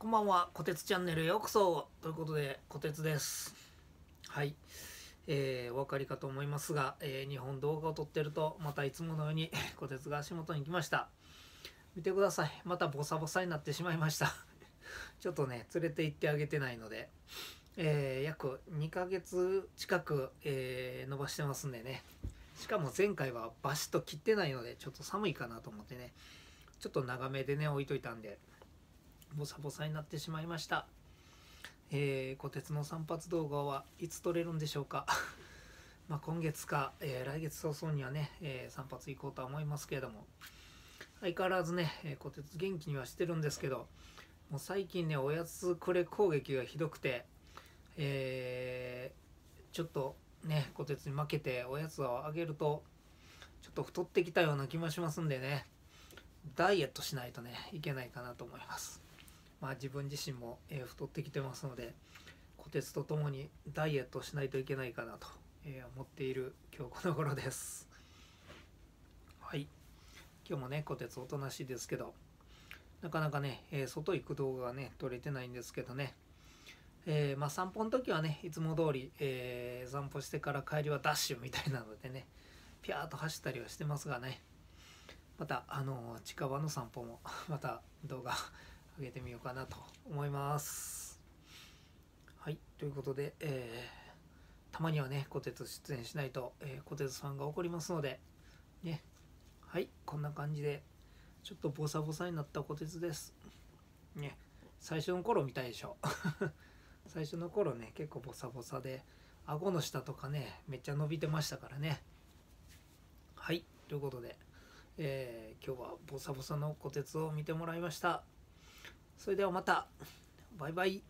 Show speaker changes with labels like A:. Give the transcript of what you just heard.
A: こんばんは、こてつチャンネルへようこそということで、こてつです。はい。えー、お分かりかと思いますが、えー、日本動画を撮ってると、またいつものように、こてつが足元に来ました。見てください。またボサボサになってしまいました。ちょっとね、連れて行ってあげてないので、えー、約2ヶ月近く、えー伸ばしてますんでね。しかも前回はバシッと切ってないので、ちょっと寒いかなと思ってね、ちょっと長めでね、置いといたんで、ボサボサになってしまいました。えー、小鉄の散髪動画はいつ撮れるんでしょうか。まあ今月か、えー来月早々にはね、えー散髪行こうとは思いますけれども、相変わらずね、えー小鉄元気にはしてるんですけど、もう最近ね、おやつくれ攻撃がひどくて、えーちょっとね、小鉄に負けておやつをあげると、ちょっと太ってきたような気もしますんでね、ダイエットしないとね、いけないかなと思います。まあ自分自身も、え太ってきてますので、小鉄とともにダイエットしないといけないかなと、え思っている今日この頃です。はい。今日もね、小鉄おとなしいですけど、なかなかね、え外行く動画がね、撮れてないんですけどね、えーまあ散歩の時はね、いつも通り、えー散歩してから帰りはダッシュみたいなのでね、ピャーっと走ったりはしてますがね、また、あのー近場の散歩もまた動画上げてみようかなと思います。はい、ということで、えーたまにはね、小鉄出演しないと、えー、小鉄さんが怒りますので、ね、はい、こんな感じで、ちょっとボサボサになった小鉄です。ね、最初の頃みたいでしょ。最初の頃ね、結構ボサボサで、顎の下とかね、めっちゃ伸びてましたからね。はい、ということで、えー今日はボサボサの小鉄を見てもらいました。それではまた。バイバイ。